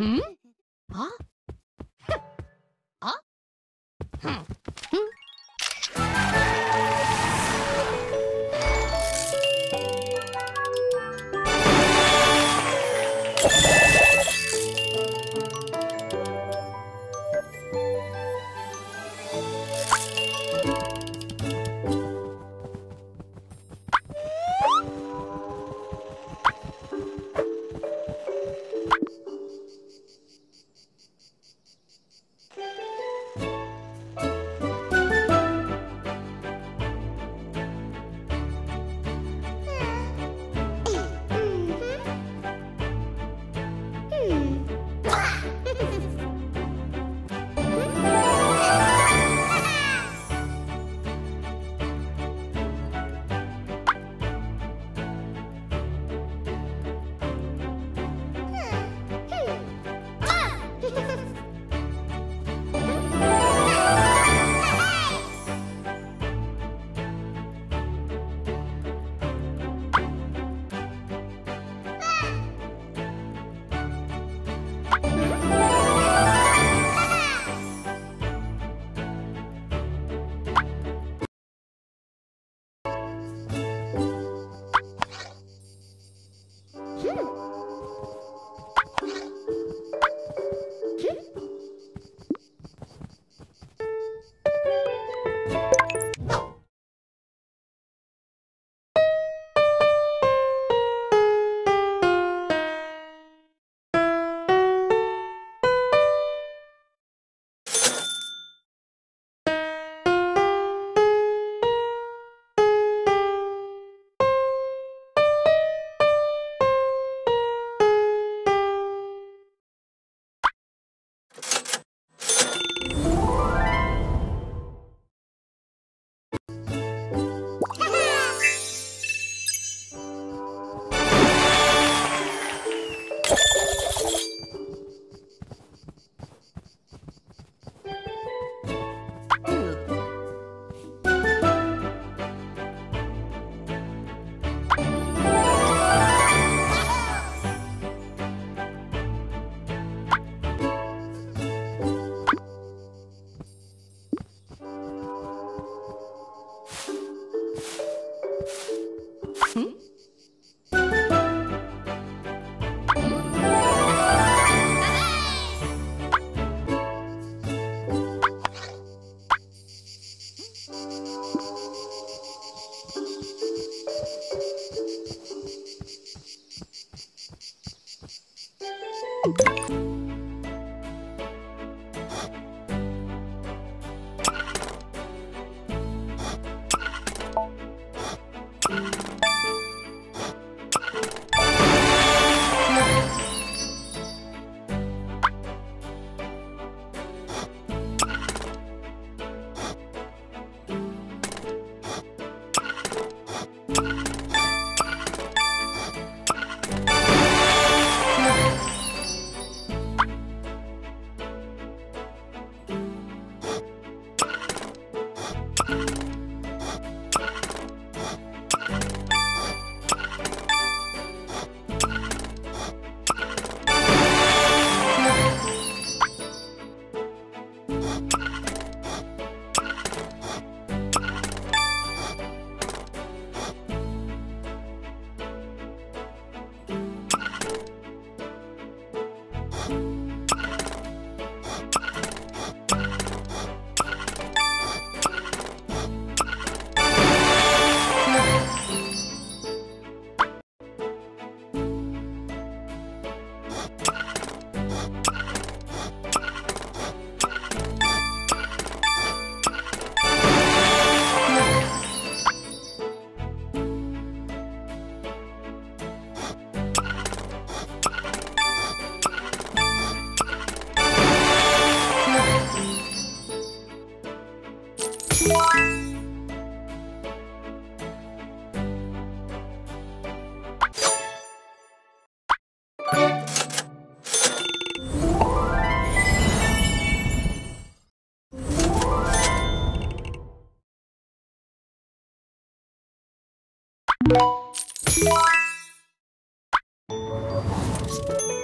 Hmm? Hmm? Thank you.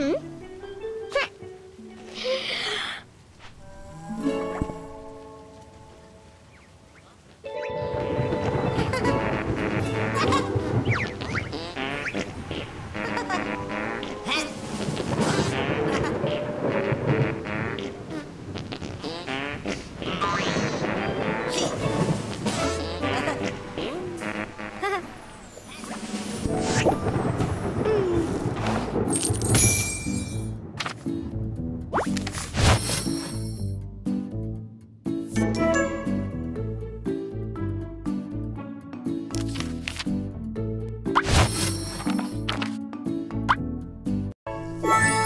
Hmm? Bye.